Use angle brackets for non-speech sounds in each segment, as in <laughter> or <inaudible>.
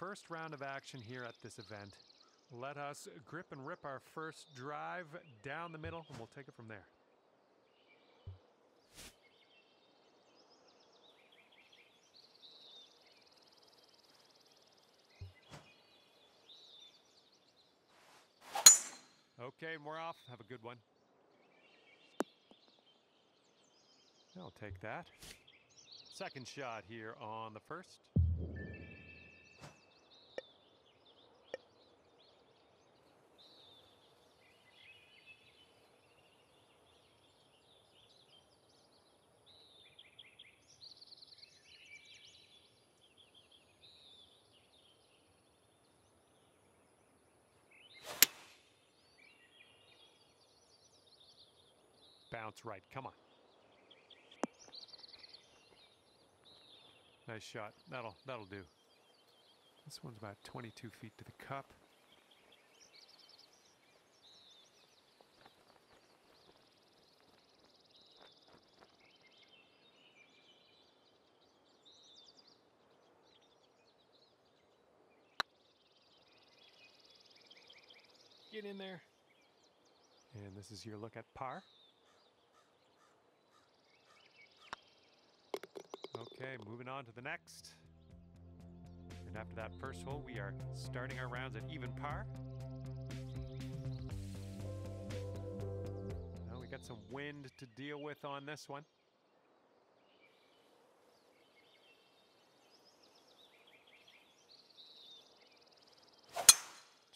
first round of action here at this event. Let us grip and rip our first drive down the middle, and we'll take it from there. Okay, we're off. Have a good one. I'll take that. Second shot here on the first. Bounce right. Come on. Nice shot. That'll that'll do. This one's about 22 feet to the cup. Get in there. And this is your look at par. Okay, moving on to the next. And after that first hole, we are starting our rounds at even par. Now we got some wind to deal with on this one.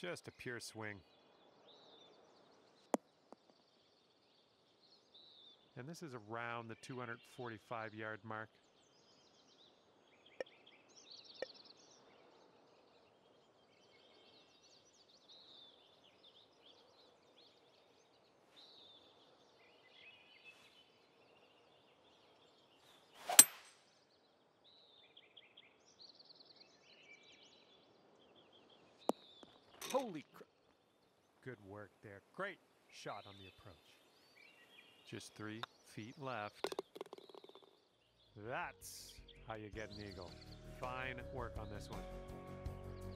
Just a pure swing. And this is around the 245 yard mark. Good work there. Great shot on the approach. Just three feet left. That's how you get an eagle. Fine work on this one.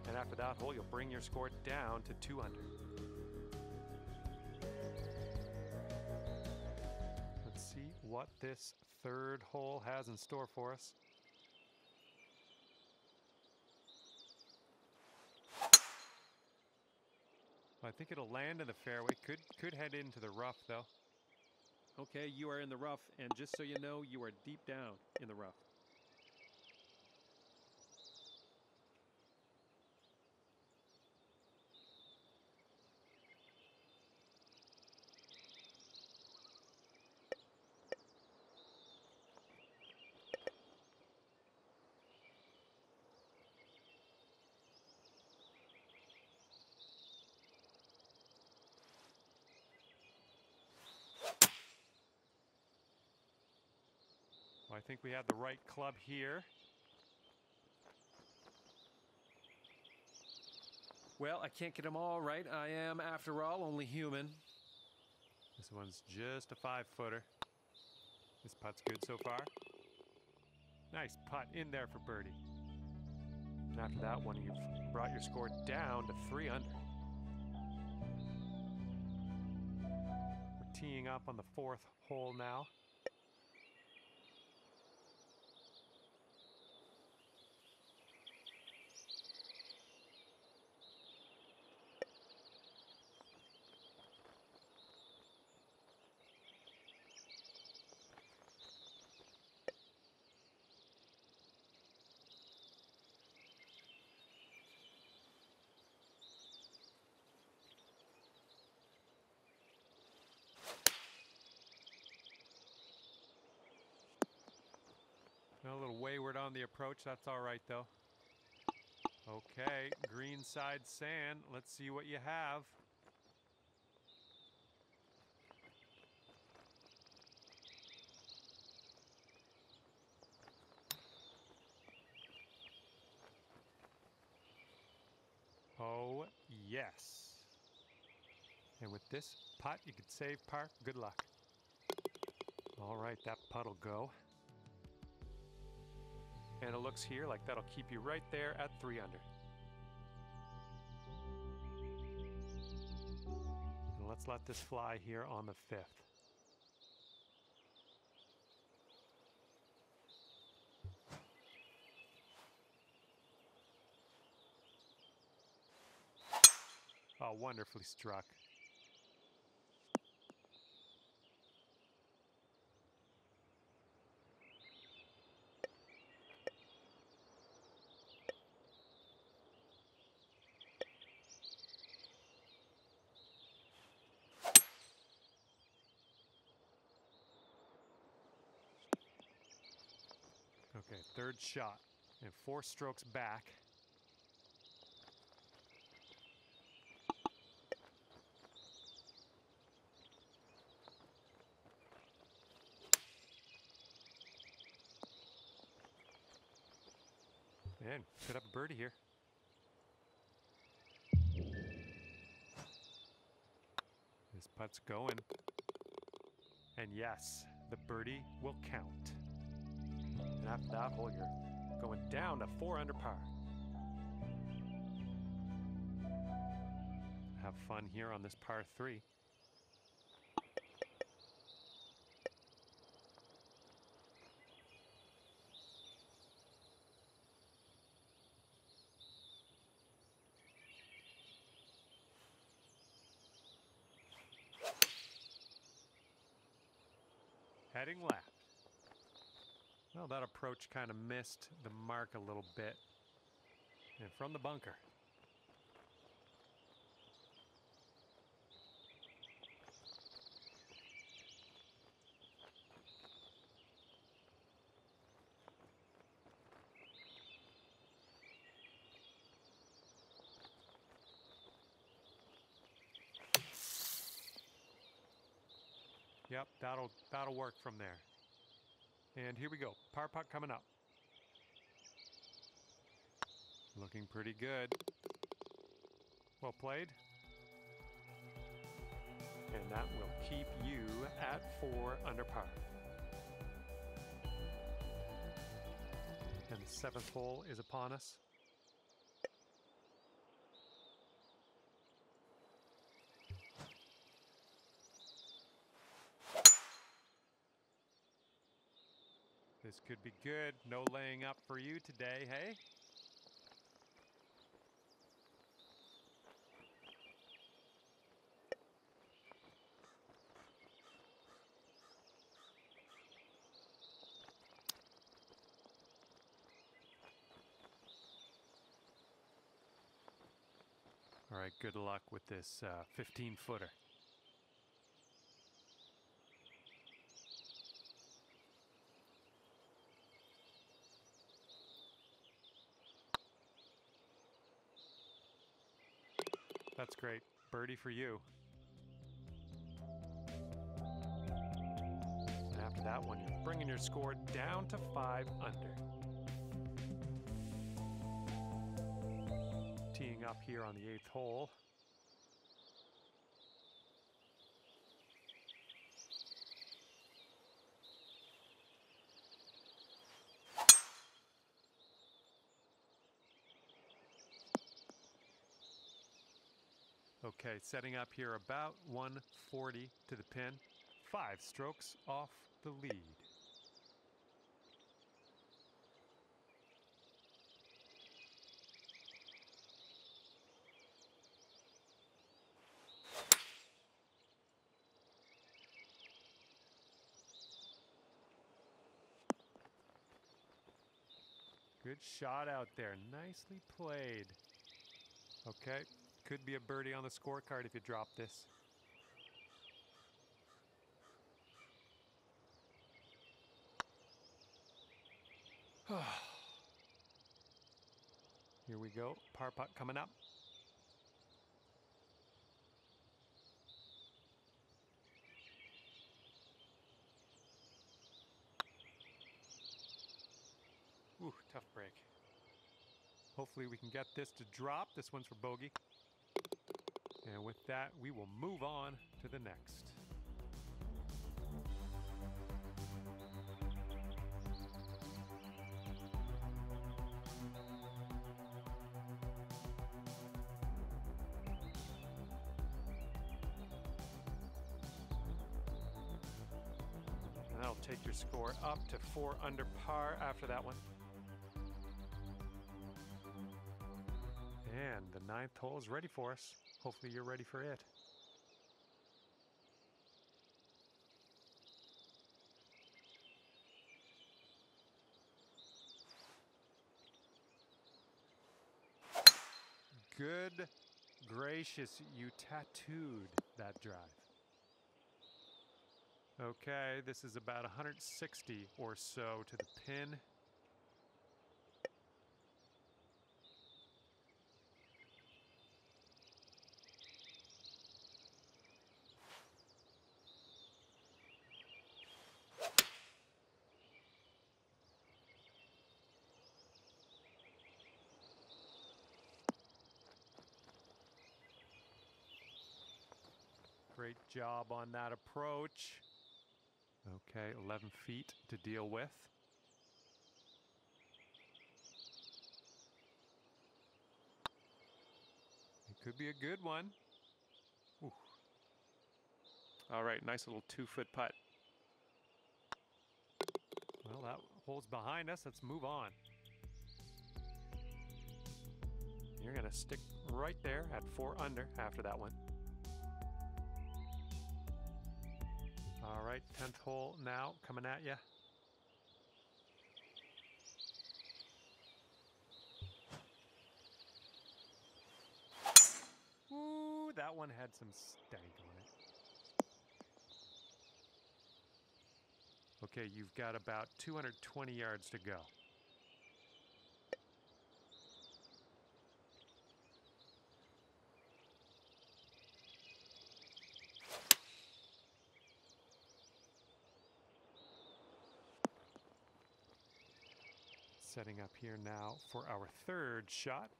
And after that hole, you'll bring your score down to two under. Let's see what this third hole has in store for us. I think it'll land in the fairway. Could could head into the rough though. Okay, you are in the rough, and just so you know, you are deep down in the rough. I think we have the right club here. Well, I can't get them all right. I am, after all, only human. This one's just a five footer. This putt's good so far. Nice putt in there for birdie. And after that one, you've brought your score down to three under. We're teeing up on the fourth hole now. Little wayward on the approach. That's all right, though. Okay, green side sand. Let's see what you have. Oh, yes. And with this putt, you could save par. Good luck. All right, that putt'll go. And it looks here like that'll keep you right there at 300. And let's let this fly here on the fifth. Oh, wonderfully struck. Okay, third shot and four strokes back. Man, put up a birdie here. This putt's going. And yes, the birdie will count. After that hole, you're going down to four under par. Have fun here on this par three. Heading left. Well, that approach kind of missed the mark a little bit. And from the bunker. Yep, that'll that'll work from there. And here we go. Par putt coming up. Looking pretty good. Well played. And that will keep you at four under par. And the seventh hole is upon us. Could be good. No laying up for you today, hey? All right, good luck with this uh, That's great. Birdie for you. After that one, you're bringing your score down to five under. Teeing up here on the eighth hole. Okay, setting up here about 140 to the pin. Five strokes off the lead. Good shot out there. Nicely played. Okay, could be a birdie on the scorecard if you drop this. <sighs> Here we go. Par putt coming up. Ooh, tough break. Hopefully we can get this to drop. This one's for bogey. And with that, we will move on to the next. And that'll take your score up to four under par after that one. And the ninth hole is ready for us. Hopefully, you're ready for it. Good gracious, you tattooed that drive. Okay, this is about 160 or so to the pin. Great job on that approach. Okay, 11 feet to deal with. It could be a good one. Ooh. All right, nice little two foot putt. Well, that hole's behind us. Let's move on. You're going to stick right there at four under after that one. All right, 10th hole now coming at you. Ooh, that one had some stank on it. Okay, you've got about 220 yards to go. Setting up here now for our third shot.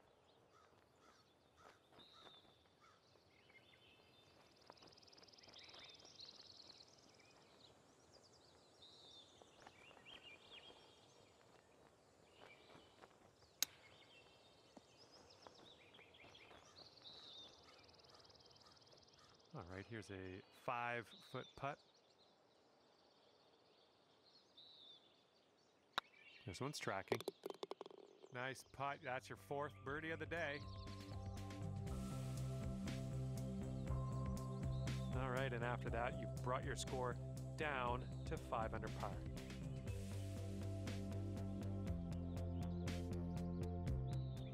All right, here's a five foot putt. This one's tracking. Nice putt. That's your fourth birdie of the day. All right, and after that, you brought your score down to five under par.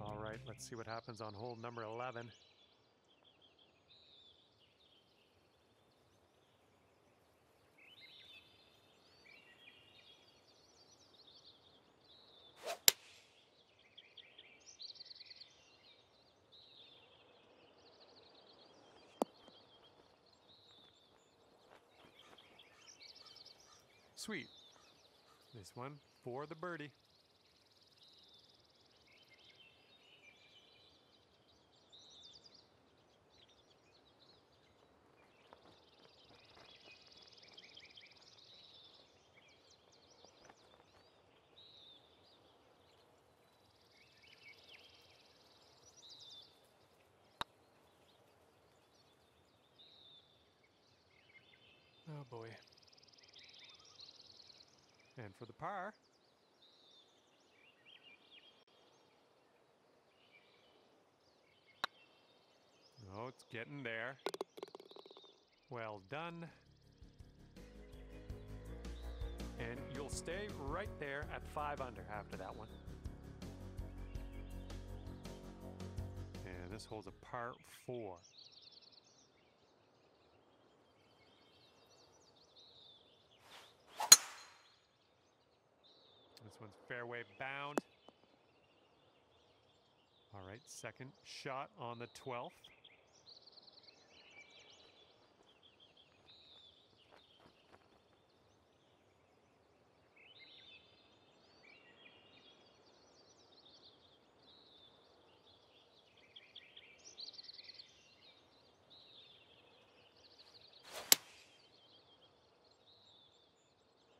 All right, let's see what happens on hole number 11. One for the birdie. Oh boy. And for the par. Oh, it's getting there. Well done. And you'll stay right there at five under after that one. And this holds a par four. This one's fairway bound. All right, second shot on the 12th.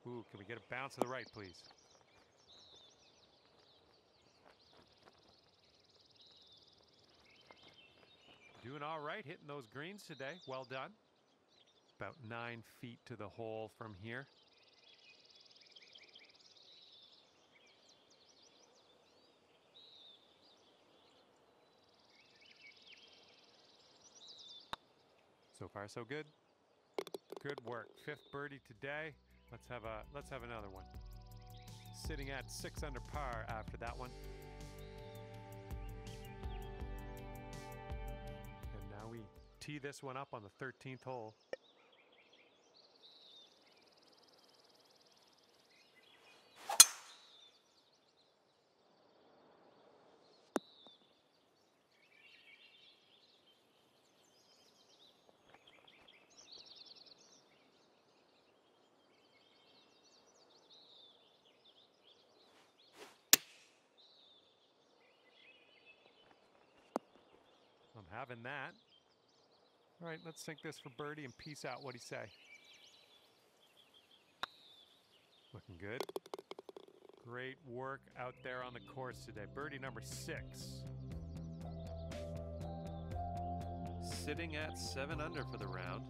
Ooh, can we get a bounce to the right, please? Doing all right, hitting those greens today. Well done. About nine feet to the hole from here. So far, so good. Good work. Fifth birdie today. Let's have a let's have another one. Sitting at six under par after that one. Tee this one up on the 13th hole. I'm having that. All right, let's sink this for birdie and peace out. What do you say? Looking good. Great work out there on the course today. Birdie number six. Sitting at seven under for the round.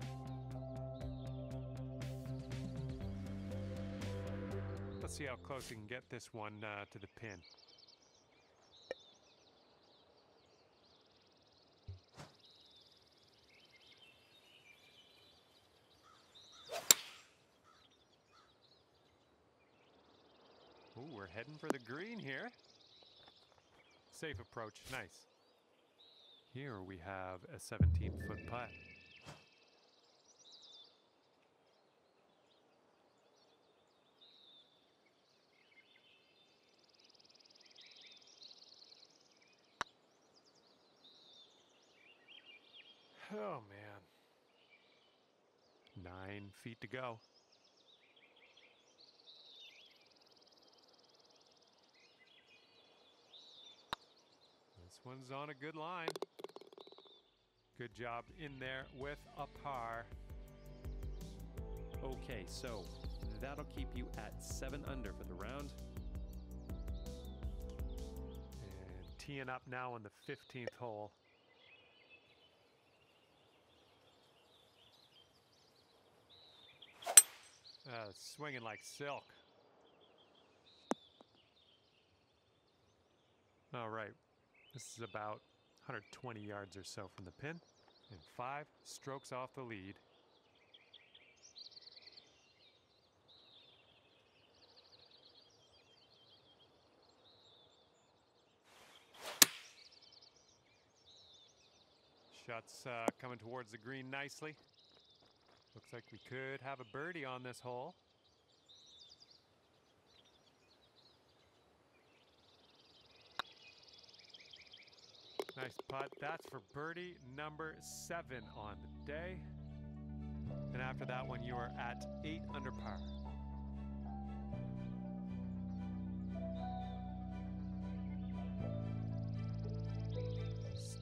Let's see how close we can get this one uh, to the pin. Ooh, we're heading for the green here. Safe approach, nice. Here we have a 17 foot putt. Oh man. Nine feet to go. One's on a good line. Good job in there with a par. Okay, so that'll keep you at seven under for the round. And teeing up now on the 15th hole. Uh, swinging like silk. All right, this is about 120 yards or so from the pin, and five strokes off the lead. Shots uh, coming towards the green nicely. Looks like we could have a birdie on this hole. Nice putt. That's for birdie number seven on the day. And after that one, you are at eight under par.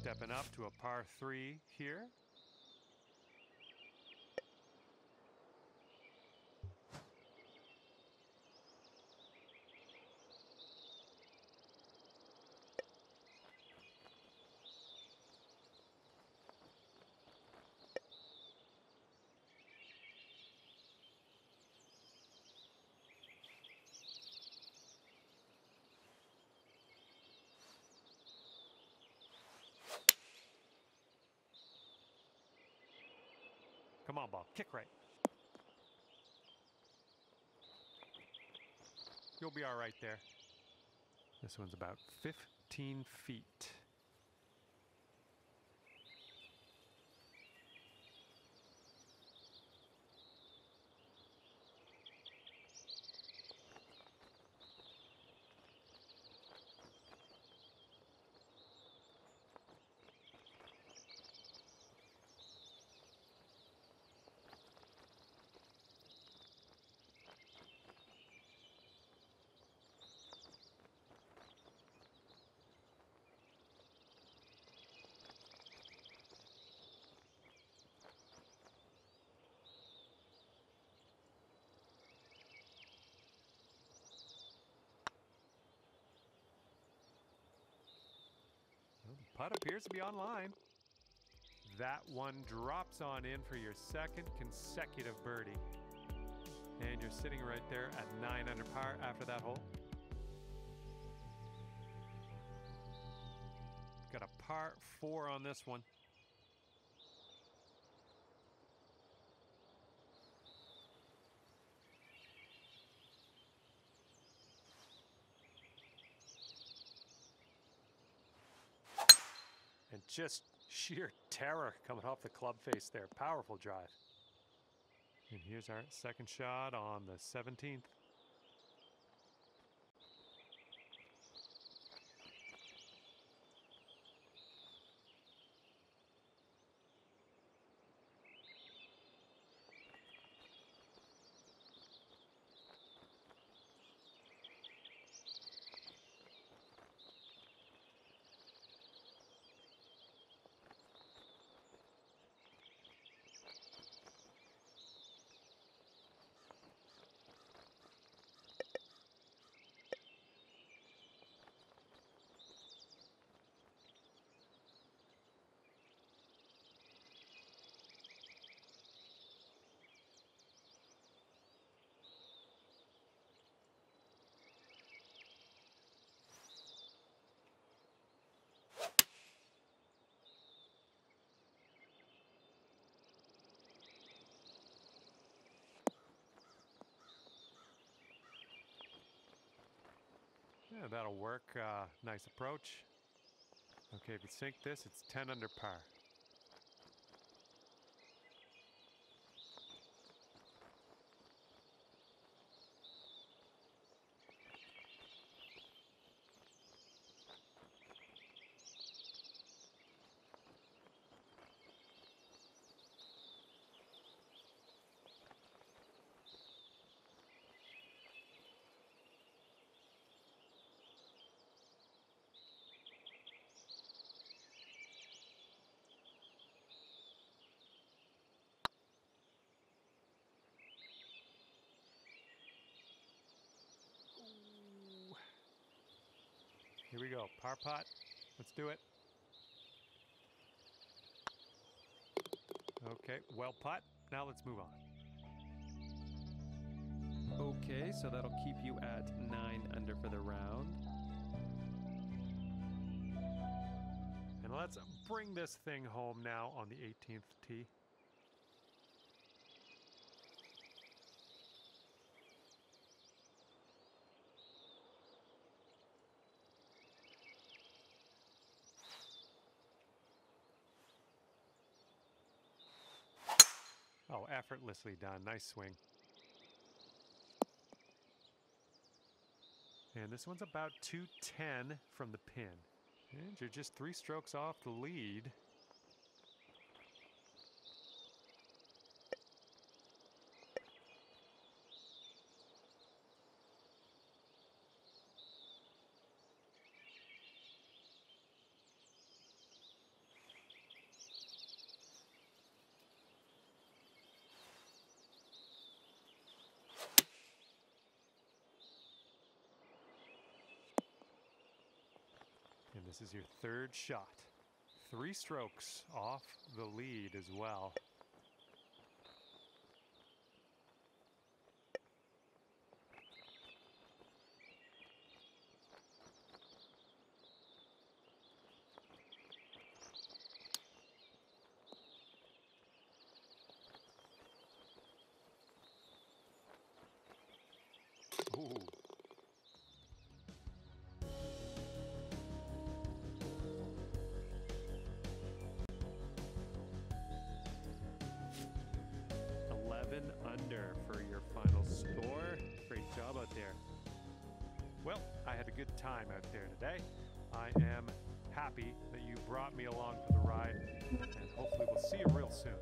Stepping up to a par three here. Ball. Kick right. You'll be all right there. This one's about 15 feet. Putt appears to be online. That one drops on in for your second consecutive birdie. And you're sitting right there at nine under par after that hole. Got a par four on this one. Just sheer terror coming off the club face there. Powerful drive. And here's our second shot on the 17th. Yeah, that'll work. Uh, nice approach. Okay, if you sink this, it's 10 under par. Here we go. Par pot. Let's do it. Okay, well putt. Now let's move on. Okay, so that'll keep you at nine under for the round. And let's bring this thing home now on the 18th tee. Oh, effortlessly done. Nice swing. And this one's about 210 from the pin. And you're just three strokes off the lead. Your third shot. Three strokes off the lead as well. There. Well, I had a good time out there today. I am happy that you brought me along for the ride, and hopefully we'll see you real soon.